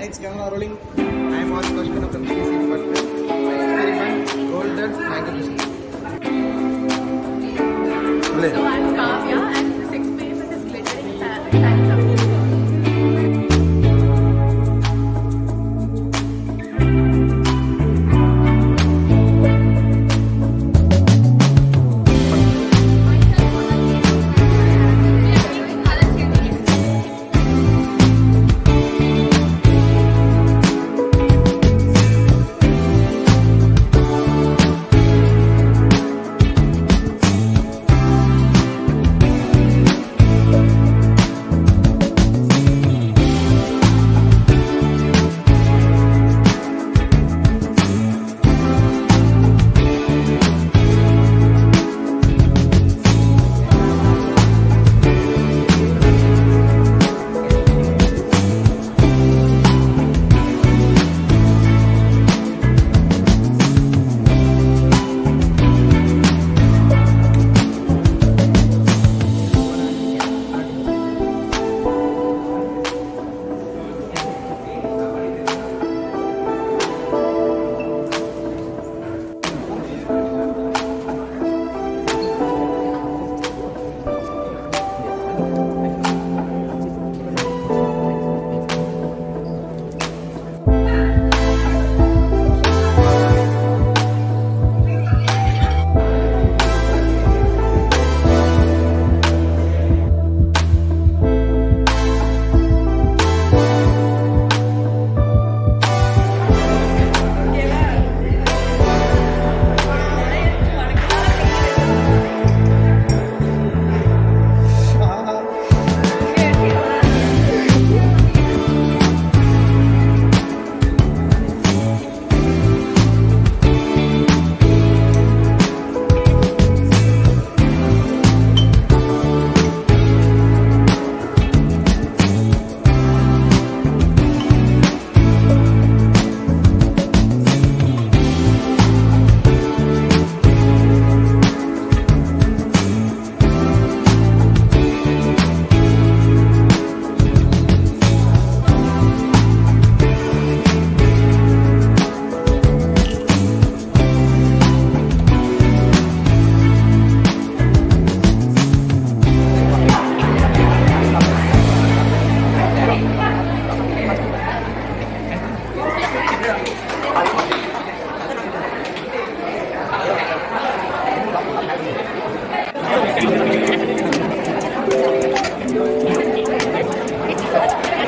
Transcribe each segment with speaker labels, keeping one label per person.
Speaker 1: Lights, camera rolling.
Speaker 2: I am Oscar Koshkana from CSE department. My experiment golden mango biscuit.
Speaker 3: So I'm Kavya and this experiment is glittering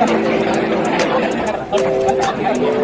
Speaker 1: Thank you.